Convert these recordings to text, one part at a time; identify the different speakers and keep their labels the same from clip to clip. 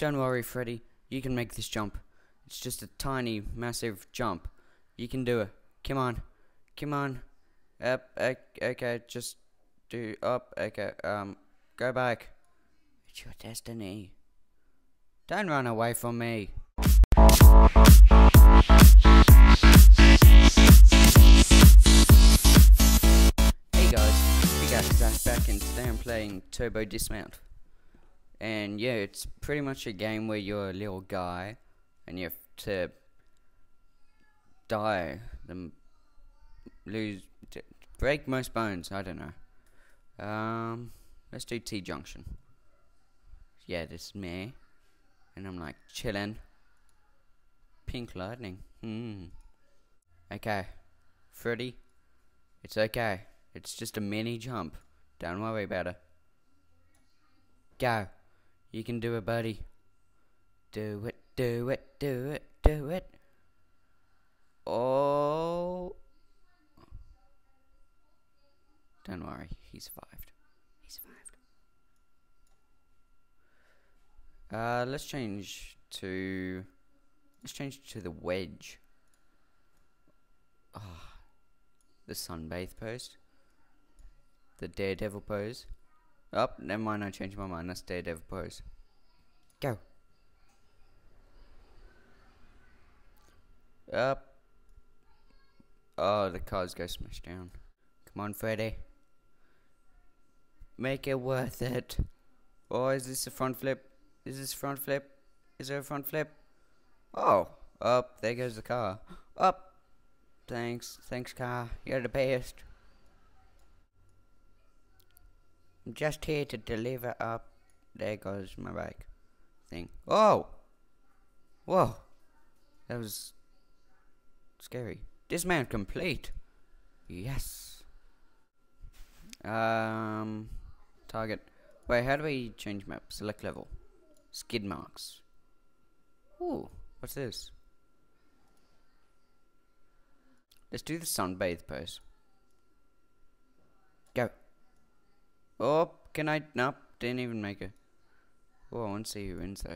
Speaker 1: Don't worry, Freddy. You can make this jump. It's just a tiny, massive jump. You can do it. Come on. Come on. Up. Okay, just do up. Okay, um, go back. It's your destiny. Don't run away from me. Hey guys, Zac back and today I'm playing Turbo Dismount. And yeah, it's pretty much a game where you're a little guy and you have to die, them lose, break most bones, I don't know. Um, let's do T Junction. Yeah, this is me. And I'm like chilling. Pink lightning. Hmm. Okay. Freddy, it's okay. It's just a mini jump. Don't worry about it. Go. You can do it, buddy. Do it, do it, do it, do it. Oh. Don't worry, he survived. He survived. Uh, let's change to. Let's change to the wedge. Ah, the sunbathe pose. The daredevil pose. Oh, never mind, I changed my mind. That's daredevil pose. Go. Up. Oh, the cars go smash down. Come on, Freddy. Make it worth it. Oh, is this a front flip? Is this a front flip? Is there a front flip? Oh, up. There goes the car. Up. Thanks. Thanks, car. You're the best. I'm just here to deliver up. There goes my bike thing. Oh! Whoa! That was scary. Dismount complete. Yes. Um, target. Wait, how do we change map? Select level. Skid marks. Ooh, what's this? Let's do the sunbathe pose. Go. Oh, can I? Nope, didn't even make it. Oh, I want to see who wins though.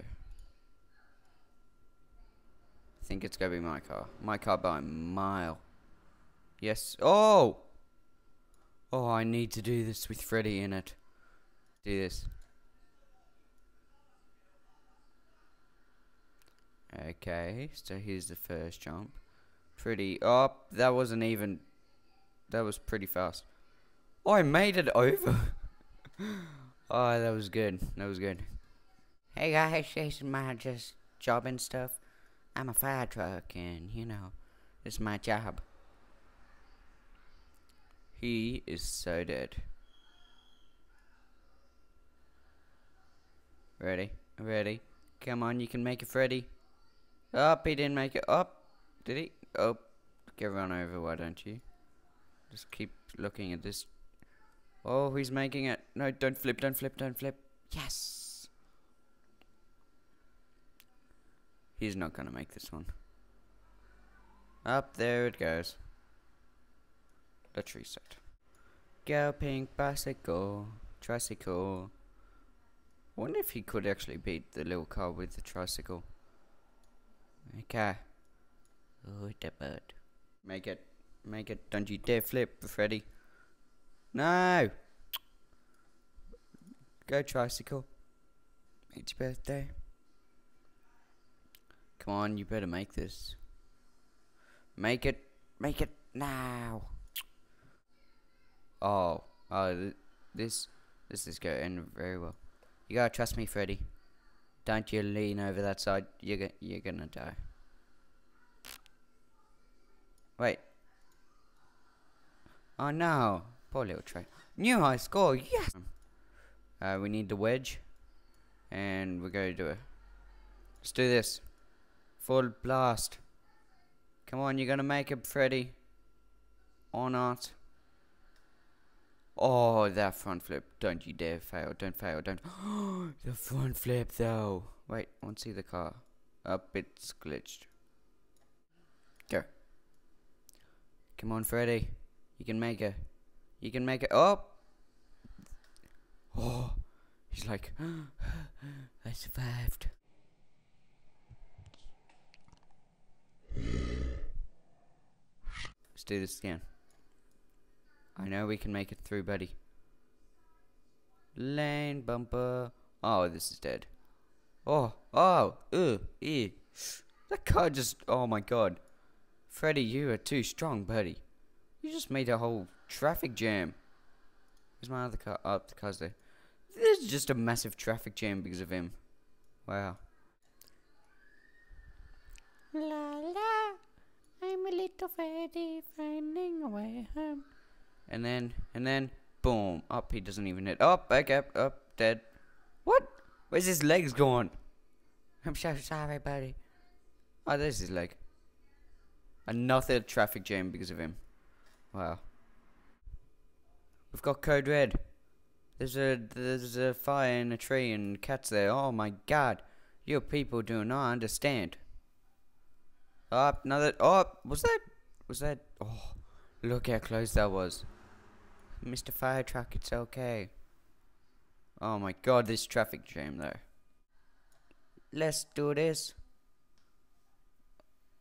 Speaker 1: I think it's gonna be my car. My car by a mile. Yes. Oh! Oh, I need to do this with Freddy in it. Do this. Okay, so here's the first jump. Pretty. Oh, that wasn't even. That was pretty fast. Oh, I made it over. oh, that was good. That was good. Hey guys, is my just job and stuff. I'm a fire truck, and you know, it's my job. He is so dead. Ready? Ready? Come on, you can make it, Freddy. Up, he didn't make it. Up, did he? Oh, get run over, why don't you? Just keep looking at this. Oh, he's making it. No, don't flip, don't flip, don't flip. Yes! He's not gonna make this one. Up there it goes. Let's reset. Go pink bicycle, tricycle. Wonder if he could actually beat the little car with the tricycle. Okay. Oh, the bird. Make it. Make it. Don't you dare flip, Freddy. No! Go, tricycle. It's your birthday. Come on, you better make this. Make it. Make it now. Oh. Oh, th this. This is going very well. You gotta trust me, Freddy. Don't you lean over that side. You're, you're gonna die. Wait. Oh no. Poor little train. New high score. Yes. Uh, we need the wedge. And we're going to do it. Let's do this. Full blast. Come on, you're going to make it, Freddy. Or not. Oh, that front flip. Don't you dare fail. Don't fail. Don't. the front flip, though. Wait, I want to see the car. Up, it's glitched. Go. Come on, Freddy. You can make it. You can make it up. Oh, he's like, I survived. Let's do this again. I know we can make it through, buddy. Lane bumper. Oh, this is dead. Oh, oh, ew, ew. That car just, oh my god. Freddy, you are too strong, buddy. You just made a whole traffic jam. Where's my other car? Oh, the car's there. There's just a massive traffic jam because of him. Wow.
Speaker 2: La la, I'm a little Freddy finding a way home.
Speaker 1: And then, and then, boom. Up, he doesn't even hit. Up, back up, up, dead. What? Where's his legs going? I'm so sorry, buddy. Oh, there's his leg. Another traffic jam because of him. Wow. We've got code red. There's a there's a fire in a tree and cats there. Oh my god. You people do not understand. Up, oh, another oh was that was that oh look how close that was. Mr. Fire Truck, it's okay. Oh my god, this traffic jam though. Let's do this.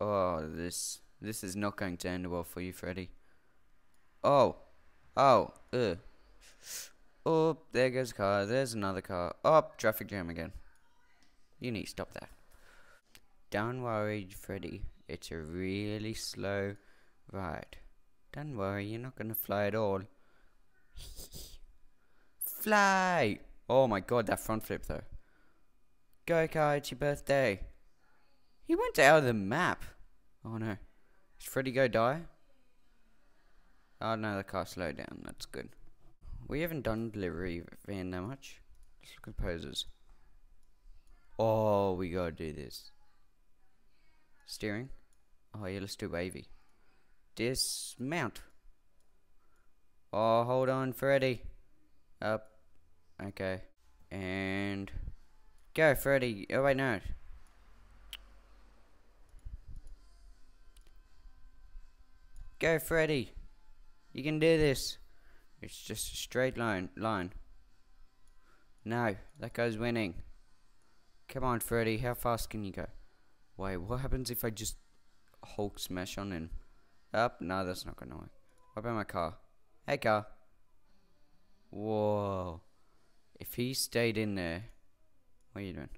Speaker 1: Oh, this this is not going to end well for you, Freddy. Oh, oh, ugh. Oh, there goes a car. There's another car. Oh, traffic jam again. You need to stop that. Don't worry, Freddy. It's a really slow ride. Don't worry, you're not gonna fly at all. fly! Oh my god, that front flip though. Go car, it's your birthday. He went out of the map. Oh no. Is Freddy go die? Oh no, the car slowed down. That's good. We haven't done delivery van that much. Let's look at poses. Oh, we gotta do this. Steering. Oh yeah, let's do wavy. Dismount. Oh, hold on, Freddy. Up. Okay. And go, Freddy. Oh wait, no. Go, Freddy. You can do this. It's just a straight line. Line. No, that guy's winning. Come on, Freddy. How fast can you go? Wait, what happens if I just Hulk smash on him? Up? No, that's not gonna work. What about my car? Hey, car. Whoa. If he stayed in there, what are you doing?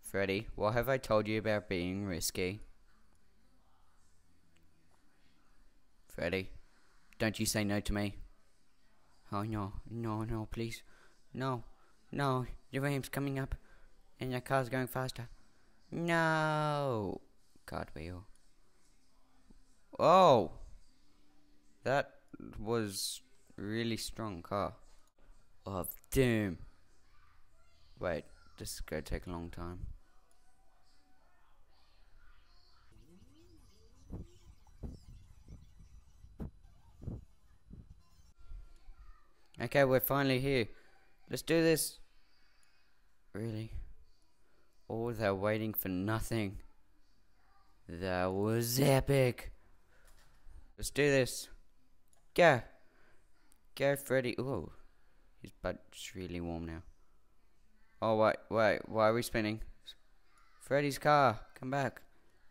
Speaker 1: Freddy, what have I told you about being risky? Freddy, don't you say no to me. Oh no, no, no, please. No, no, the ramp's coming up and the car's going faster. No! Cartwheel. Oh! That was really strong car. Of doom. Wait, this is gonna take a long time. Okay, we're finally here. Let's do this. Really? Oh, they're waiting for nothing. That was epic. Let's do this. Go. Go, Freddy. Oh, his butt's really warm now. Oh, wait, wait. Why are we spinning? Freddy's car. Come back.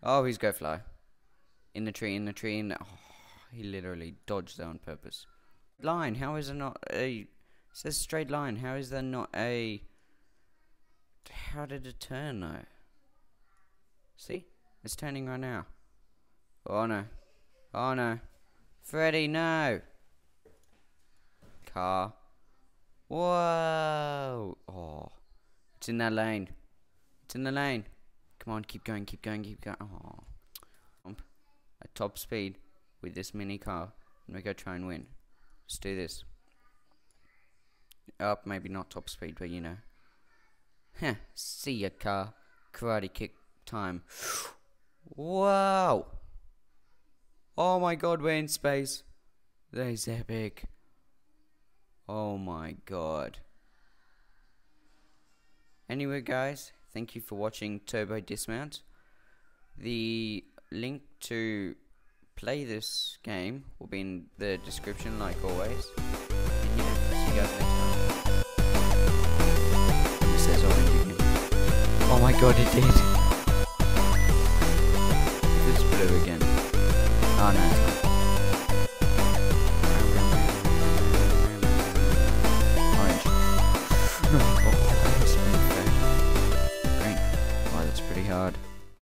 Speaker 1: Oh, he's go fly. In the tree, in the tree, in the... Oh, he literally dodged that on purpose line? How is it not a... Says straight line. How is there not a... How did it turn though? See? It's turning right now. Oh no. Oh no. Freddy, no! Car. Whoa! Oh. It's in that lane. It's in the lane. Come on, keep going, keep going, keep going. Oh. At top speed with this mini car. And we go try and win. Let's do this. Up, maybe not top speed, but you know. Heh, see ya, car. Karate kick time. wow! Oh my god, we're in space. That is epic. Oh my god. Anyway, guys, thank you for watching Turbo Dismount. The link to play this game will be in the description like always. And yeah, see you guys next time. Again. Oh my god, it did.